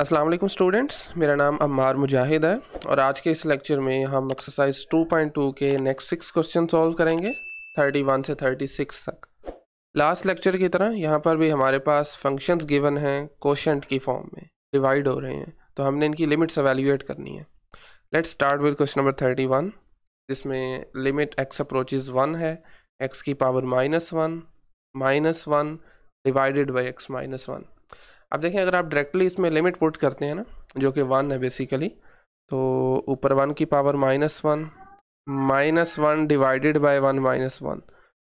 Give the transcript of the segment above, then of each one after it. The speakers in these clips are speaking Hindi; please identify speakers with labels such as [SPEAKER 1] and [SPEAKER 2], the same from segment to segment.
[SPEAKER 1] अस्सलाम वालेकुम स्टूडेंट्स, मेरा नाम अम्मार मुजाहिद है और आज के इस लेक्चर में हम एक्सरसाइज 2.2 के नेक्स्ट सिक्स क्वेश्चन सॉल्व करेंगे 31 से 36 तक। लास्ट लेक्चर की तरह, यहाँ पर भी हमारे पास फ़ंक्शंस गिवन हैं क्वेश्चन की फॉर्म में डिवाइड हो रहे हैं तो हमने इनकी लिमिट्स एवेल्यूएट करनी है। Let start with question number thirty one जिसमें लिमिट एक्स अप्रोचेज वन है एक्स की power minus one minus one divided by x minus one अब देखें अगर आप डायरेक्टली इसमें लिमिट पुट करते हैं ना, जो कि वन है बेसिकली तो ऊपर वन की power minus one minus one divided by one minus one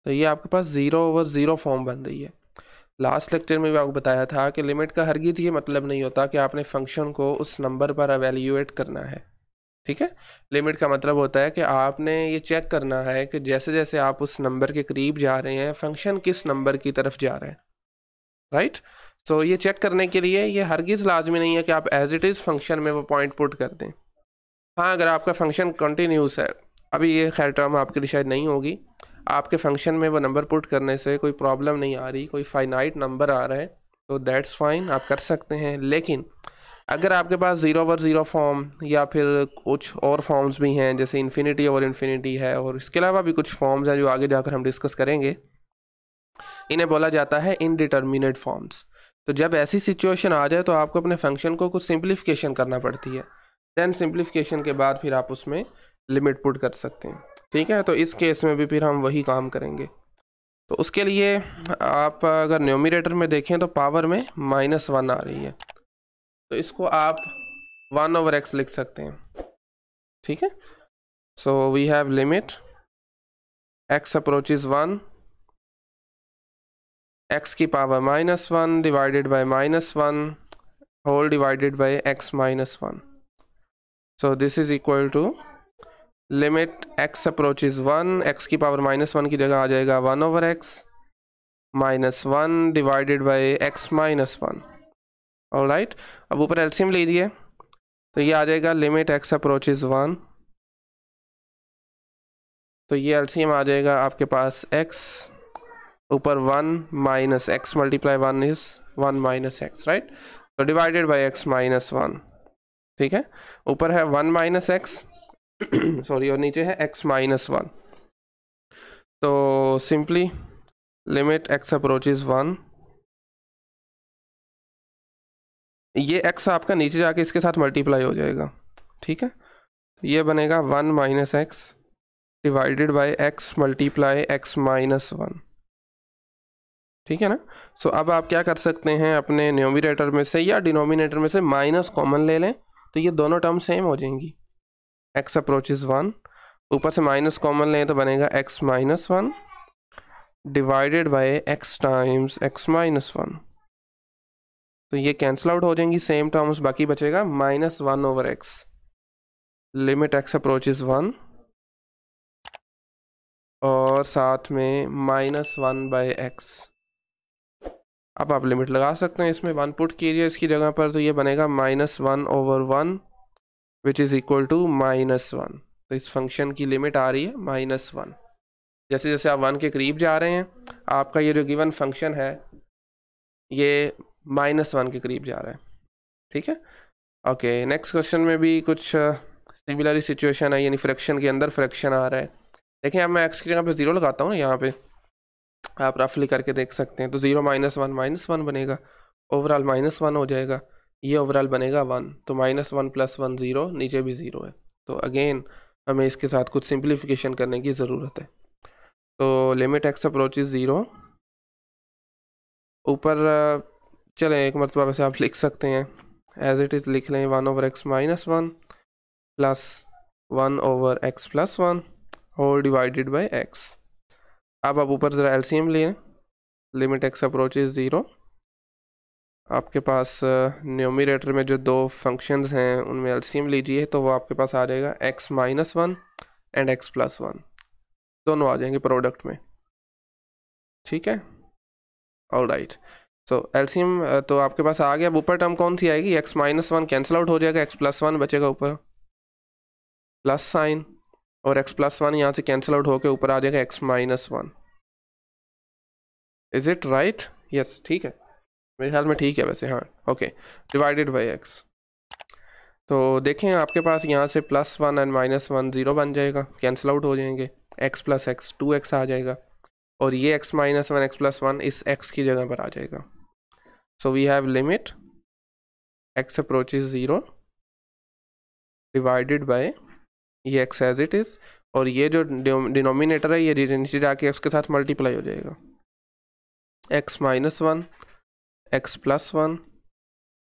[SPEAKER 1] तो ये आपके पास ज़ीरो ओवर ज़ीरो फॉर्म बन रही है। लास्ट लेक्चर में भी आपको बताया था कि लिमिट का हर हरगिज़ ये मतलब नहीं होता कि आपने फ़ंक्शन को उस नंबर पर अवेल्यूएट करना है, ठीक है? लिमिट का मतलब होता है कि आपने ये चेक करना है कि जैसे जैसे आप उस नंबर के करीब जा रहे हैं फ़ंक्शन किस नंबर की तरफ़ जा रहे हैं राइट सो so, ये चेक करने के लिए ये हरगिज़ लाजमी नहीं है कि आप एज इट इज़ फ़ंक्शन में वो पॉइंट पुट कर दें। हाँ अगर आपका फ़ंक्शन कंटिन्यूस है अभी ये खैर टर्म आपके लिए शायद नहीं होगी। आपके फ़ंक्शन में वो नंबर पुट करने से कोई प्रॉब्लम नहीं आ रही कोई फाइनाइट नंबर आ रहा है तो दैट्स फाइन आप कर सकते हैं। लेकिन अगर आपके पास ज़ीरो ओवर ज़ीरो फॉर्म या फिर कुछ और फॉर्म्स भी हैं जैसे इन्फिनिटी ओवर इन्फिनिटी है और इसके अलावा भी कुछ फॉर्म्स हैं जो आगे जाकर हम डिस्कस करेंगे इन्हें बोला जाता है इनडिटर्मिनेट फॉर्म्स तो जब ऐसी सिचुएशन आ जाए तो आपको अपने फ़ंक्शन को कुछ सिंप्लीफिकेशन करना पड़ती है। दैन सिंप्लीफिकेशन के बाद फिर आप उसमें लिमिट पुट कर सकते हैं। ठीक है? तो इस केस में भी फिर हम वही काम करेंगे। तो उसके लिए आप अगर न्योमिनेटर में देखें तो पावर में माइनस वन आ रही है। तो इसको आप वन ओवर एक्स लिख सकते हैं। ठीक है? So we have limit x approaches one x की power minus one divided by minus one whole divided by x minus one so this is equal to limit x approaches one x की पावर माइनस वन की जगह आ जाएगा one over x minus one divided by x minus one और राइट अब ऊपर एल्सियम लीजिए तो ये आ जाएगा लिमिट x अप्रोचेज वन तो ये एल्सियम आ जाएगा आपके पास x ऊपर one minus x multiply one is one minus x right तो divided by x minus one ठीक है? ऊपर है वन माइनस एक्स सॉरी और नीचे है एक्स माइनस वन तो simply limit x approach is one ये एक्स आपका नीचे जाके इसके साथ मल्टीप्लाई हो जाएगा, ठीक है? ये बनेगा one minus x divided by x multiply x minus one ठीक है ना? सो अब आप क्या कर सकते हैं, अपने न्योमिनेटर में से या डिनोमिनेटर में से माइनस कॉमन ले लें तो ये दोनों टर्म सेम हो जाएँगी। एक्स अप्रोच इज़ वन ऊपर से माइनस कॉमन लें तो बनेगा x minus one divided by x times x minus one तो ये कैंसिल आउट हो जाएँगी सेम टर्म्स बाकी बचेगा minus one over x limit x approach is one और साथ में माइनस वन बाय एक्स अब आप लिमिट लगा सकते हैं इसमें वन पुट कीजिए इसकी जगह पर तो ये बनेगा minus one over one which is equal to minus one तो इस फ़ंक्शन की लिमिट आ रही है माइनस वन जैसे जैसे आप वन के करीब जा रहे हैं, आपका ये जो गिवन फ़ंक्शन है, ये माइनस वन के करीब जा रहा है। ठीक है? ओके नेक्स्ट क्वेश्चन में भी कुछ सिमिलर सिचुएशन है यानी फ्रैक्शन के अंदर फ्रैक्शन आ रहा है। देखें, अब मैं एक्स की जगह पे ज़ीरो लगाता हूँ ना यहाँ पे। आप रफली करके देख सकते हैं। तो zero minus one minus one बनेगा। ओवरऑल माइनस वन हो जाएगा। ये ओवरऑल बनेगा वन तो minus one plus one zero नीचे भी ज़ीरो है। तो अगेन हमें इसके साथ कुछ सिंप्लीफिकेशन करने की ज़रूरत है। तो लिमिट एक्स अप्रोच ज़ीरो ऊपर, चलें, एक मरतबा वैसे आप लिख सकते हैं। एज इट इज़ लिख लें one over x minus one plus one over x plus one whole divided by x अब आप ऊपर ज़रा एलसीएम लिए limit x approach is zero आपके पास न्योमिनेटर में जो दो फ़ंक्शंस हैं, उनमें एलसीएम लीजिए तो वो आपके पास आ जाएगा x minus one and x plus one दोनों आ जाएँगे प्रोडक्ट में। ठीक है? ऑल राइट सो एलसीएम तो आपके पास आ गया। अब ऊपर टर्म कौन सी आएगी? X minus one cancel out हो जाएगा एक्स प्लस वन बचेगा ऊपर। प्लस साइन और x प्लस वन यहाँ से कैंसिल आउट होकर ऊपर आ जाएगा x minus one is it right yes ठीक है। मेरे ख्याल में ठीक है वैसे हाँ। ओके डिवाइडेड बाई एक्स तो देखें आपके पास यहाँ से plus one and minus one zero बन जाएगा। कैंसिल आउट हो जाएँगे। X plus x two x आ जाएगा। और ये x minus one x plus one इस एक्स की जगह पर आ जाएगा। So we have limit x approach zero divided by ये एक्स एज इट इज़ और ये जो डिनोमिनेटर है, ये नीचे जाके एक्स के साथ मल्टीप्लाई हो जाएगा। X minus one x plus one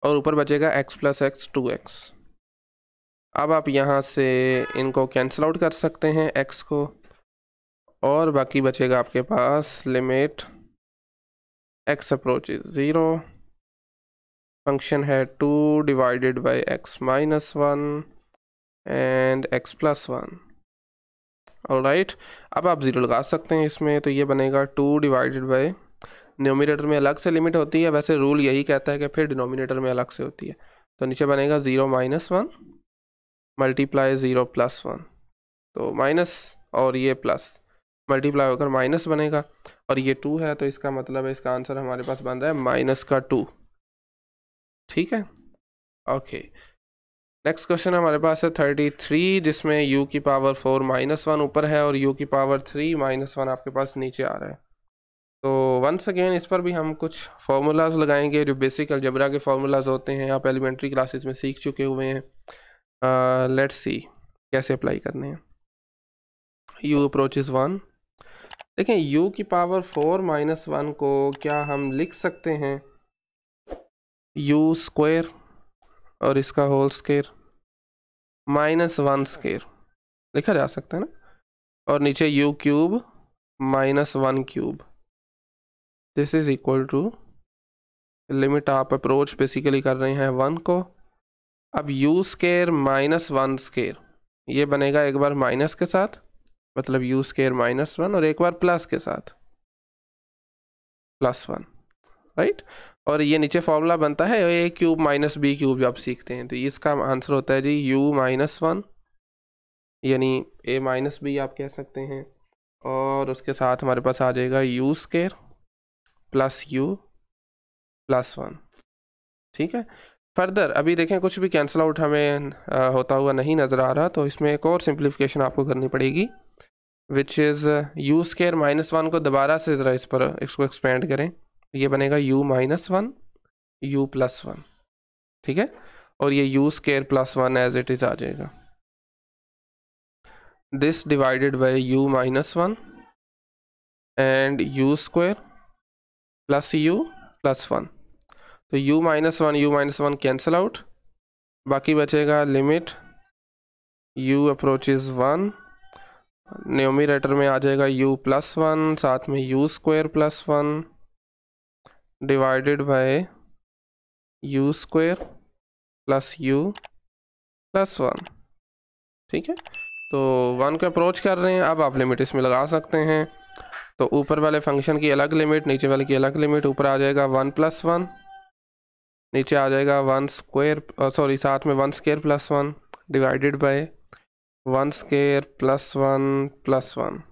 [SPEAKER 1] और ऊपर बचेगा x plus x two x अब आप यहाँ से इनको कैंसिल आउट कर सकते हैं एक्स को, और बाकी बचेगा आपके पास limit x approach zero function है two divided by x minus one and x plus one और राइट अब आप ज़ीरो लगा सकते हैं इसमें तो ये बनेगा टू डिवाइडेड बाई डिनोमिनेटर में अलग से लिमिट होती है। वैसे रूल यही कहता है कि फिर डिनोमिनेटर में अलग से होती है। तो नीचे बनेगा zero minus one multiply zero plus one तो माइनस और ये प्लस मल्टीप्लाई होकर माइनस बनेगा। और ये टू है तो इसका मतलब है, इसका आंसर हमारे पास बन रहा है माइनस का टू ठीक है? ओके नेक्स्ट क्वेश्चन हमारे पास है थर्टी थ्री जिसमें u की पावर फोर माइनस वन ऊपर है और u की पावर थ्री माइनस वन आपके पास नीचे आ रहा है। तो वंस अगेन इस पर भी हम कुछ फार्मूलाज लगाएँगे जो बेसिक अलजबरा के फार्मूलाज होते हैं। आप एलिमेंट्री क्लासेस में सीख चुके हुए हैं। लेट्स सी कैसे अप्लाई करने हैं। यू अप्रोच इज़ वन देखें यू की पावर फोर माइनस वन को क्या हम लिख सकते हैं? यू स्क्वायर और इसका whole square minus one square लिखा जा सकता है ना? और नीचे u cube minus one cube this is equal to limit आप अप्रोच बेसिकली कर रहे हैं वन को। अब u square minus one square ये बनेगा एक बार माइनस के साथ मतलब यू स्केयर माइनस वन और एक बार प्लस के साथ। प्लस वन राइट और ये नीचे फॉर्मूला बनता है a cube minus b cube जब आप सीखते हैं तो इसका आंसर होता है जी यू माइनस वन यानी ए माइनस बी आप कह सकते हैं। और उसके साथ हमारे पास आ जाएगा u square plus u plus one ठीक है? फर्दर अभी देखें कुछ भी कैंसिल आउट हमें आ, होता हुआ नहीं नज़र आ रहा तो इसमें एक और सिंप्लीफिकेशन आपको करनी पड़ेगी which is u square minus one को दोबारा से ज़रा इस पर इसको एक्सपेंड करें। ये बनेगा u minus one u plus one ठीक है? और ये u square plus one as it is आ जाएगा। This divided by u minus one and u square plus u plus one तो u minus one u minus one cancel out बाकी बचेगा limit u approach is one numerator में आ जाएगा u प्लस वन साथ में u square plus one divided by u square plus u plus one ठीक है? तो वन को अप्रोच कर रहे हैं। अब आप लिमिट इसमें लगा सकते हैं। तो ऊपर वाले फ़ंक्शन की अलग लिमिट नीचे वाले की अलग लिमिट ऊपर आ जाएगा वन प्लस वन नीचे आ जाएगा वन स्क्वेयर सॉरी साथ में one square plus one divided by one square plus one plus one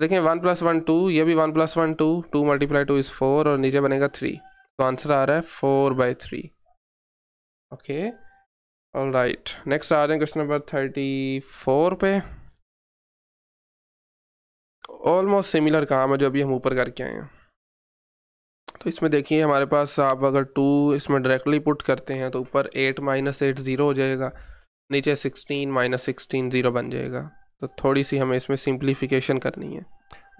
[SPEAKER 1] देखें वन प्लस वन टू, ये भी one plus one two two multiply two is four और नीचे बनेगा थ्री। तो आंसर आ रहा है four by three. Okay all right next आ रहे हैं क्वेश्चन नंबर थर्टी फोर पे। ऑलमोस्ट सिमिलर काम है जो अभी हम ऊपर करके आए हैं। तो इसमें देखिए, हमारे पास आप अगर टू इसमें डायरेक्टली पुट करते हैं तो ऊपर एट माइनस एट ज़ीरो हो जाएगा। नीचे सिक्सटीन माइनस सिक्सटीन ज़ीरो बन जाएगा। तो थोड़ी सी हमें इसमें सिंप्लीफिकेशन करनी है।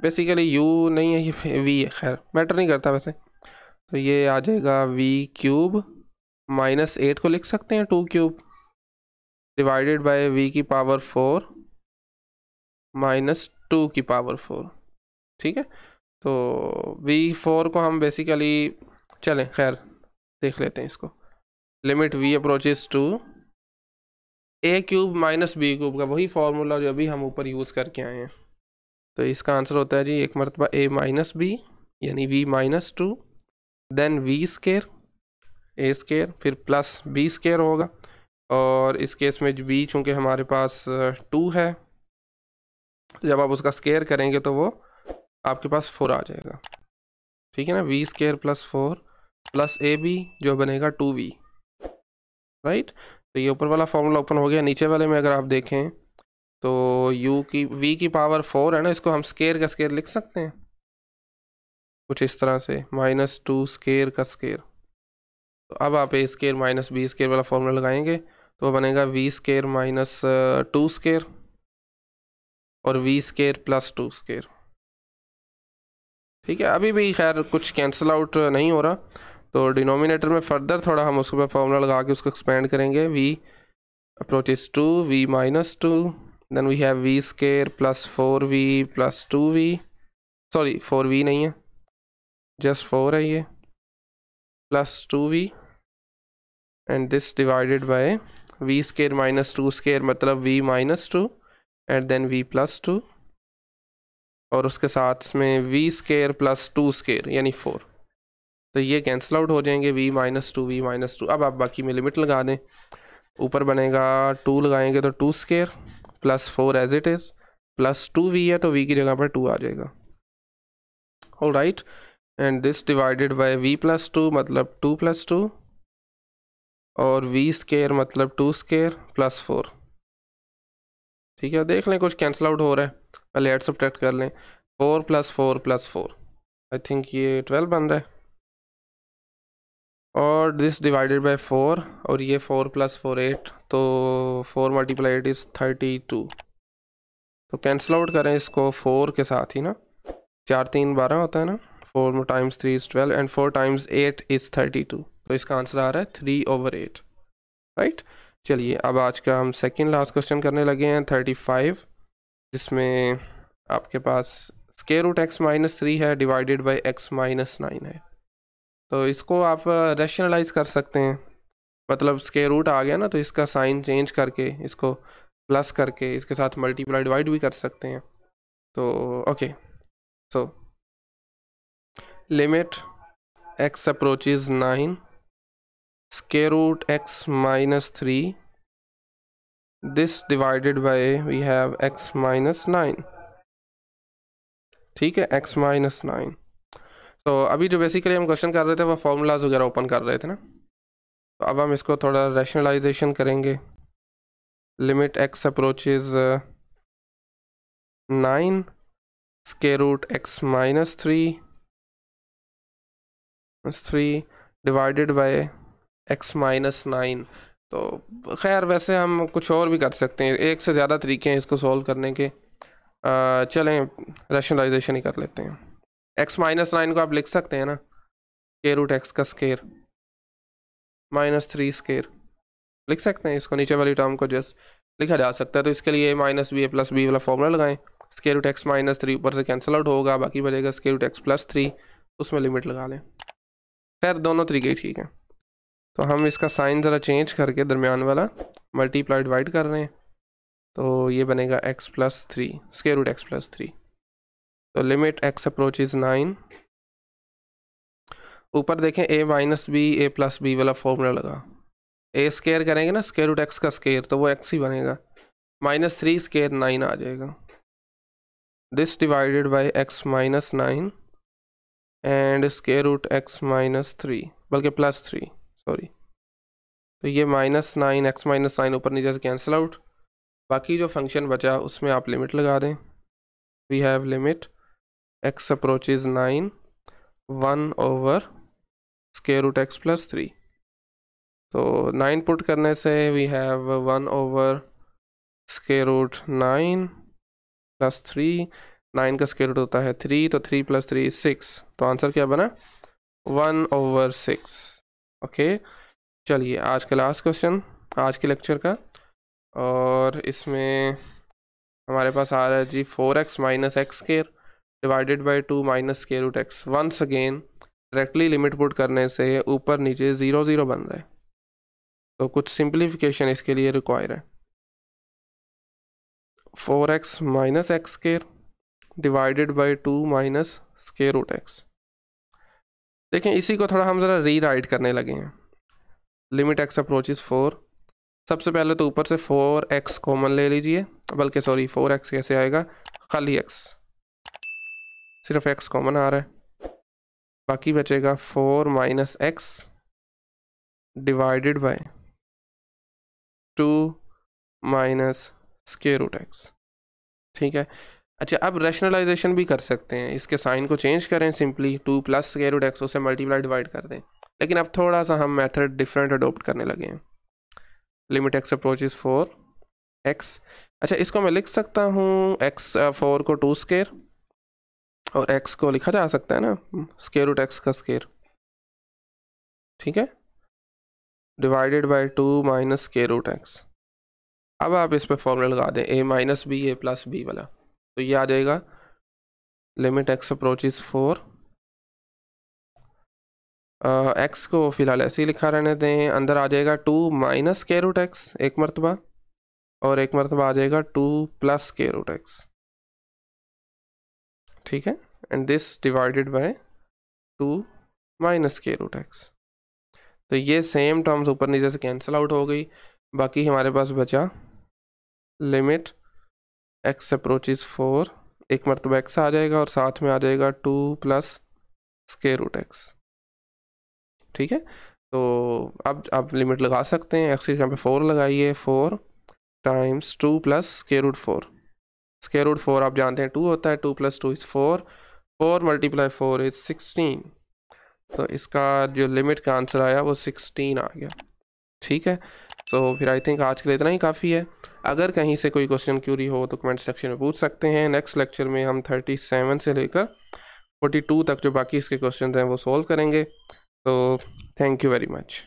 [SPEAKER 1] बेसिकली यू नहीं है, ये वी है, खैर मैटर नहीं करता वैसे। तो ये आ जाएगा वी क्यूब माइनस एट को लिख सकते हैं two cube divided by v की पावर फोर माइनस टू की पावर फोर ठीक है? तो वी फोर को हम बेसिकली चलें, खैर, देख लेते हैं इसको। Limit v approaches two a cube minus b cube का वही फार्मूला जो अभी हम ऊपर यूज़ करके आए हैं। तो इसका आंसर होता है जी, एक मरतबा ए माइनस बी यानी v minus two then v square a square फिर प्लस बी स्केयर होगा। और इस केस में बी चूँकि हमारे पास टू है, जब आप उसका स्केयर करेंगे तो वो आपके पास फोर आ जाएगा। ठीक है ना? V square plus four plus a b जो बनेगा टू वी राइट तो ये ऊपर वाला फॉर्मूला ओपन हो गया। नीचे वाले में अगर आप देखें तो u की, v की पावर फोर है ना, इसको हम स्केयर का स्केयर लिख सकते हैं। कुछ इस तरह से माइनस टू स्केयर का स्केयर तो अब आप a square minus b square वाला फॉर्मूला लगाएँगे तो बनेगा v square minus two square और v square plus two square ठीक है, अभी भी खैर कुछ कैंसिल आउट नहीं हो रहा। तो डिनोमिनेटर में फर्दर थोड़ा हम उसके ऊपर फॉर्मूला लगा के उसको एक्सपेंड करेंगे। V approach is two v minus two then we have v square plus four v plus two v sorry four v नहीं है। जस्ट फोर है ये। Plus two v and this divided by v square minus two square मतलब v minus two and then v plus two और उसके साथ में v square plus two square यानी फोर तो ये कैंसिल आउट हो जाएँगे v minus two v minus two अब आप बाकी में लिमिट लगा दें। ऊपर बनेगा टू लगाएँगे तो two square plus four as it is plus two v है तो वी की जगह पर टू आ जाएगा। All right and this divided by v plus two मतलब टू प्लस टू और वी स्केयर मतलब टू स्केयर प्लस फोर ठीक है? देख लें कुछ कैंसिल आउट हो रहा है। पहले एड सब्ट्रैक्ट कर लें। Four plus four plus four I think ये ट्वेल्व बन रहा है। और दिस डिवाइडेड बाय फोर और ये फोर प्लस फोर एट तो four multiply eight is thirty two तो कैंसिल आउट करें इसको फोर के साथ ही ना। चार तीन बारह होता है ना। Four times three is twelve and four times eight is thirty two तो इसका आंसर आ रहा है थ्री ओवर एट राइट चलिए, अब आज का हम सेकेंड लास्ट क्वेश्चन करने लगे हैं थर्टी फाइव जिसमें आपके पास square root x minus three है divided by x minus nine है। तो इसको आप रेशनलाइज कर सकते हैं। मतलब स्केयर रूट आ गया ना तो इसका साइन चेंज करके, इसको प्लस करके, इसके साथ मल्टीप्लाई डिवाइड भी कर सकते हैं। तो okay so limit x approaches nine square root x minus 3 this divided by we have x minus 9 ठीक है एक्स माइनस नाइन तो अभी जो बेसिकली हम क्वेश्चन कर रहे थे वो फॉर्मूलाज वगैरह ओपन कर रहे थे ना? तो अब हम इसको थोड़ा रैशनलाइजेशन करेंगे। Limit x approaches nine square root x minus three three divided by x minus nine तो खैर वैसे हम कुछ और भी कर सकते हैं। एक से ज़्यादा तरीके हैं इसको सॉल्व करने के। आ, चलें रैशनलाइजेशन ही कर लेते हैं। एक्स माइनस नाइन को आप लिख सकते हैं ना। के रूट एक्स का स्केयर माइनस थ्री स्केयर लिख सकते हैं इसको, नीचे वाली टर्म को जस्ट लिखा जा सकता है। तो इसके लिए minus b a plus b वाला फॉर्मूला लगाएँ। Square root x minus three ऊपर से कैंसिल आउट होगा, बाकी बचेगा square root x plus three उसमें लिमिट लगा लें। खैर, दोनों तरीके ठीक हैं। तो हम इसका साइन ज़रा चेंज करके दरमियान वाला मल्टीप्लाई डिवाइड कर रहे हैं। तो ये बनेगा x plus three square root x plus three तो limit x approach is nine ऊपर देखें a minus b a plus b वाला फॉर्मूला लगा। ए स्केयर करेंगे ना स्केयर रूट एक्स का स्केयर तो वो एक्स ही बनेगा। माइनस थ्री स्केयर नाइन आ जाएगा। This divided by x minus nine and square root x minus three बल्कि प्लस थ्री सॉरी तो ये minus nine x minus nine ऊपर नीचे से कैंसिल आउट बाकी जो फ़ंक्शन बचा, उसमें आप लिमिट लगा दें। We have limit x approaches nine one over square root x plus three तो नाइन पुट करने से we have one over square root nine plus three nine का स्केयर रूट होता है थ्री तो थ्री प्लस थ्री सिक्स तो आंसर क्या बना? वन ओवर सिक्स ओके चलिए, आज का लास्ट क्वेश्चन आज के लेक्चर का. और इसमें हमारे पास आ रहा है जी four x minus x square divided by two minus square root x once again directly limit put करने से ऊपर नीचे ज़ीरो ज़ीरो बन रहा है। तो कुछ सिंप्लीफिकेशन इसके लिए रिक्वायर है। Four x minus x square divided by two minus square root x देखें, इसी को थोड़ा हम ज़रा री राइट करने लगे हैं। Limit x approach is four सबसे पहले तो ऊपर से फोर एक्स कॉमन ले लीजिए। बल्कि सॉरी फोर एक्स कैसे आएगा? खाली एक्स सिर्फ़ एक्स कॉमन आ रहा है। बाकी बचेगा four minus x divided by two minus square root x ठीक है? अच्छा अब रैशनलाइजेशन भी कर सकते हैं। इसके साइन को चेंज करें simply two plus square root x उसे मल्टीप्लाई डिवाइड कर दें। लेकिन अब थोड़ा सा हम मेथड डिफरेंट अडोप्ट करने लगे हैं। Limit x approach is four x अच्छा इसको मैं लिख सकता हूँ एक्स फोर को टू स्केयर और एक्स को लिखा जा सकता है ना? स्केयर रूट एक्स का स्केयर ठीक है? Divided by two minus square root x अब आप इस पर फॉर्मूला लगा दें। A minus b a plus b वाला। तो ये आ जाएगा। Limit x approach is four x को फ़िलहाल ऐसे ही लिखा रहने दें। अंदर आ जाएगा टू माइनस के रूट एक्स एक मरतबा। और एक मरतबा आ जाएगा टू प्लस के रूट एक्स ठीक है? And this divided by two minus के रूट एक्स तो ये सेम टर्म्स ऊपर नीचे से कैंसिल आउट हो गई। बाकी हमारे पास बचा लिमिट एक्स अप्रोच फोर एक मरतबा एक्स आ जाएगा और साथ में आ जाएगा two plus square root x ठीक है? तो अब आप लिमिट लगा सकते हैं। एक्स की जगह पे फोर लगाइए। Four times two plus square root four square root four आप जानते हैं टू होता है two plus two is four four multiply four is sixteen तो इसका जो लिमिट का आंसर आया वो सिक्सटीन आ गया। ठीक है? तो फिर आई थिंक आज के लिए इतना ही काफ़ी है। अगर कहीं से कोई क्वेश्चन क्यूरी हो तो कमेंट सेक्शन में पूछ सकते हैं। नेक्स्ट लेक्चर में हम थर्टी सेवन से लेकर फोर्टी टू तक जो बाकी इसके क्वेश्चन हैं वो सॉल्व करेंगे। तो थैंक यू वेरी मच